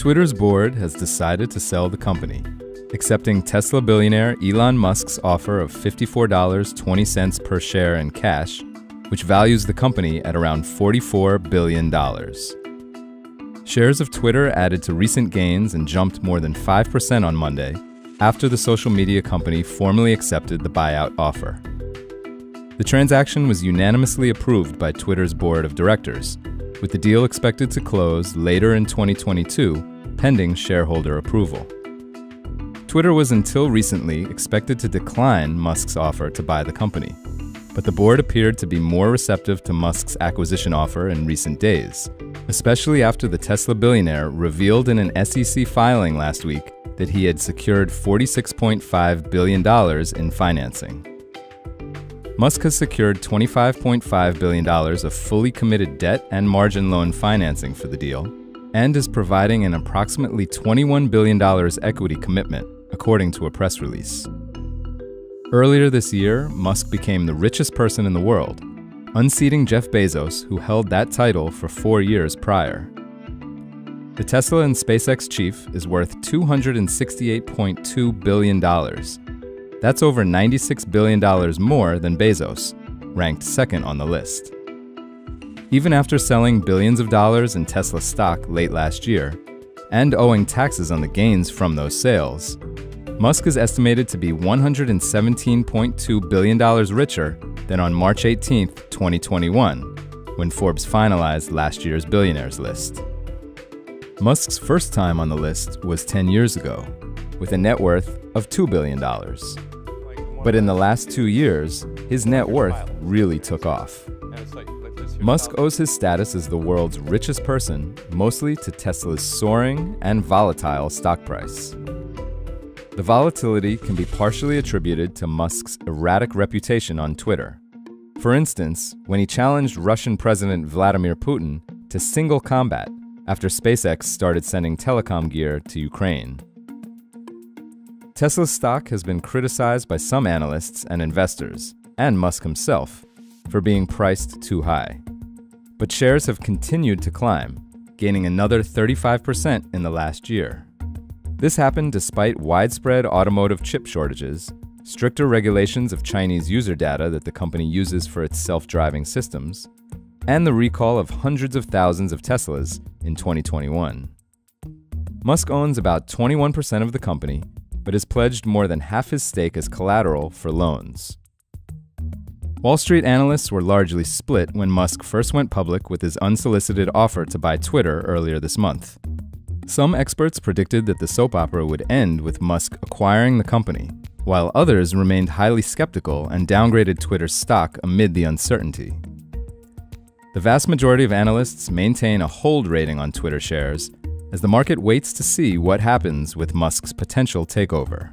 Twitter's board has decided to sell the company, accepting Tesla billionaire Elon Musk's offer of $54.20 per share in cash, which values the company at around $44 billion. Shares of Twitter added to recent gains and jumped more than 5% on Monday after the social media company formally accepted the buyout offer. The transaction was unanimously approved by Twitter's board of directors, with the deal expected to close later in 2022, pending shareholder approval. Twitter was until recently expected to decline Musk's offer to buy the company, but the board appeared to be more receptive to Musk's acquisition offer in recent days, especially after the Tesla billionaire revealed in an SEC filing last week that he had secured $46.5 billion in financing. Musk has secured $25.5 billion of fully committed debt and margin loan financing for the deal, and is providing an approximately $21 billion equity commitment, according to a press release. Earlier this year, Musk became the richest person in the world, unseating Jeff Bezos, who held that title for four years prior. The Tesla and SpaceX chief is worth $268.2 billion, that's over $96 billion more than Bezos, ranked second on the list. Even after selling billions of dollars in Tesla stock late last year, and owing taxes on the gains from those sales, Musk is estimated to be $117.2 billion richer than on March 18, 2021, when Forbes finalized last year's billionaires list. Musk's first time on the list was 10 years ago, with a net worth of $2 billion. But in the last two years, his net worth really took off. Musk owes his status as the world's richest person mostly to Tesla's soaring and volatile stock price. The volatility can be partially attributed to Musk's erratic reputation on Twitter. For instance, when he challenged Russian President Vladimir Putin to single combat after SpaceX started sending telecom gear to Ukraine. Tesla's stock has been criticized by some analysts and investors, and Musk himself, for being priced too high. But shares have continued to climb, gaining another 35% in the last year. This happened despite widespread automotive chip shortages, stricter regulations of Chinese user data that the company uses for its self driving systems, and the recall of hundreds of thousands of Teslas in 2021. Musk owns about 21% of the company but has pledged more than half his stake as collateral for loans. Wall Street analysts were largely split when Musk first went public with his unsolicited offer to buy Twitter earlier this month. Some experts predicted that the soap opera would end with Musk acquiring the company, while others remained highly skeptical and downgraded Twitter's stock amid the uncertainty. The vast majority of analysts maintain a hold rating on Twitter shares as the market waits to see what happens with Musk's potential takeover.